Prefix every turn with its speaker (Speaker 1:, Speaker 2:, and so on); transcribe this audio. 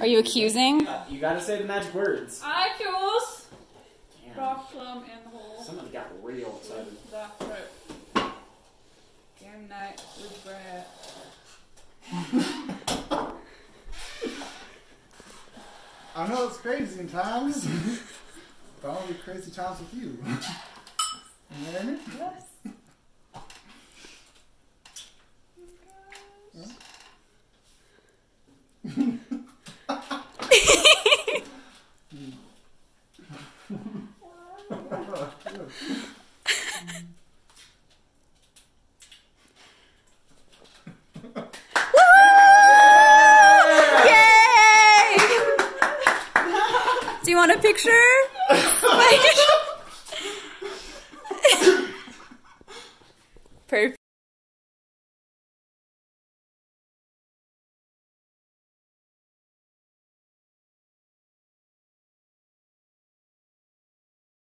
Speaker 1: Are you accusing?
Speaker 2: Uh, You gotta say the magic words.
Speaker 3: I accuse
Speaker 2: Damn.
Speaker 3: rock plum in the hole.
Speaker 2: Someone got real excited.
Speaker 3: The fruit. Game night with Brett.
Speaker 4: I know it's crazy in times, but I want to be crazy times with you. You hear me?
Speaker 3: Yes.
Speaker 1: Yay! Yay! Do you want a picture? Perfect.